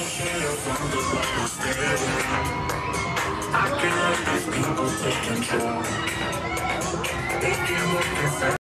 I can let these people take control. If you look inside.